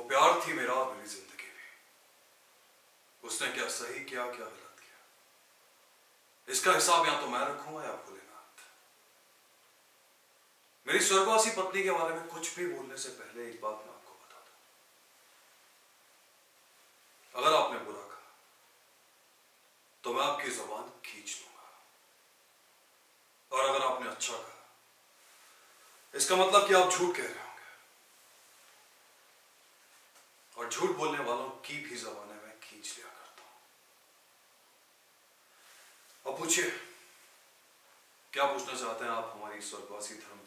वो प्यार थी मेरा मेरी ज़िंदगी भी। उसने क्या सही किया, क्या गलत किया? इसका हिसाब या तो मैं रखूँगा या भोलेनाथ। मेरी स्वर्गवासी पत्नी के बारे में कुछ भी बोलने से पहले एक बात मैं आपको बता दूँ। अगर आपने बुरा कहा तो मैं आपकी जबान खींच लूँगा। और अगर आपने अच्छा कहा, इसका मतलब कि आप झूठ कह रहे होंगे झूठ बोलने वालों की भी जमाने में खींच लिया करता हूँ। अब पूछिए, क्या पूछना चाहते हैं आप हमारी स्वर्गवासी धर्म